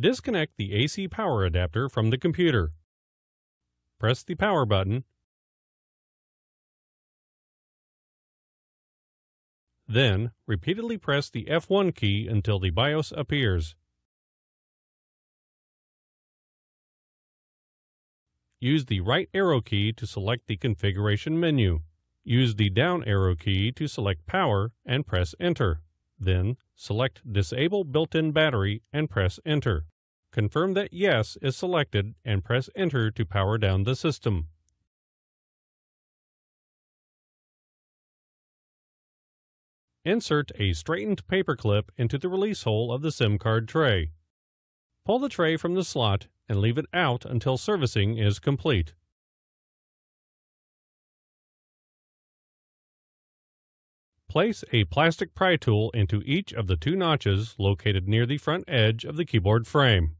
Disconnect the AC power adapter from the computer. Press the power button. Then, repeatedly press the F1 key until the BIOS appears. Use the right arrow key to select the configuration menu. Use the down arrow key to select power and press enter. Then, select Disable built-in battery and press enter. Confirm that Yes is selected and press enter to power down the system. Insert a straightened paper clip into the release hole of the SIM card tray. Pull the tray from the slot and leave it out until servicing is complete. Place a plastic pry tool into each of the two notches located near the front edge of the keyboard frame.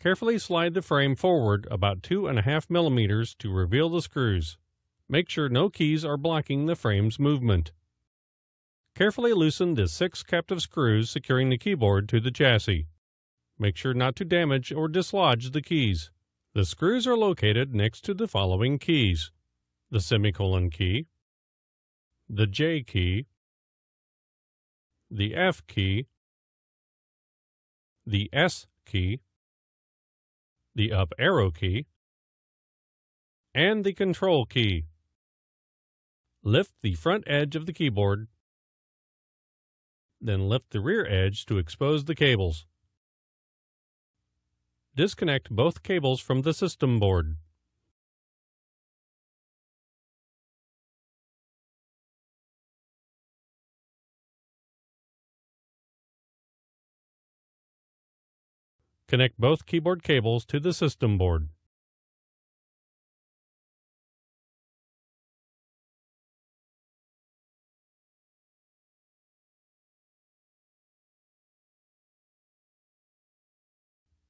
Carefully slide the frame forward about 2.5 millimeters to reveal the screws. Make sure no keys are blocking the frame's movement. Carefully loosen the six captive screws securing the keyboard to the chassis. Make sure not to damage or dislodge the keys. The screws are located next to the following keys. The semicolon key, the J key, the F key, the S key, the up arrow key, and the control key. Lift the front edge of the keyboard, then lift the rear edge to expose the cables. Disconnect both cables from the system board. Connect both keyboard cables to the system board.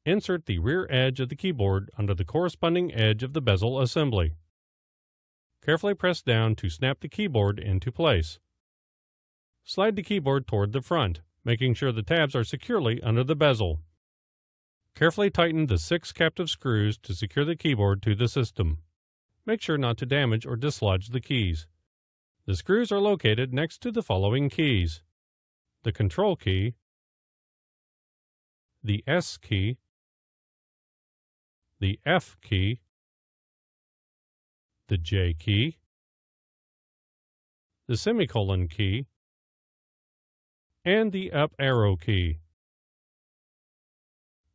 Insert the rear edge of the keyboard under the corresponding edge of the bezel assembly. Carefully press down to snap the keyboard into place. Slide the keyboard toward the front, making sure the tabs are securely under the bezel. Carefully tighten the six captive screws to secure the keyboard to the system. Make sure not to damage or dislodge the keys. The screws are located next to the following keys. The Control key, the S key, the F key, the J key, the semicolon key, and the up arrow key.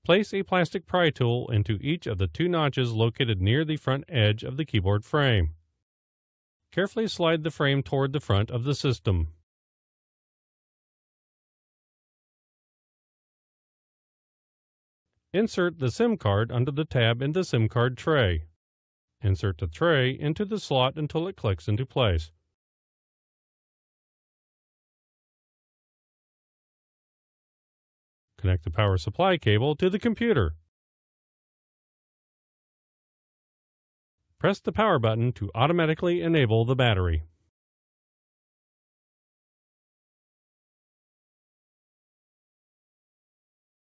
Place a plastic pry tool into each of the two notches located near the front edge of the keyboard frame. Carefully slide the frame toward the front of the system. Insert the SIM card under the tab in the SIM card tray. Insert the tray into the slot until it clicks into place. Connect the power supply cable to the computer. Press the power button to automatically enable the battery.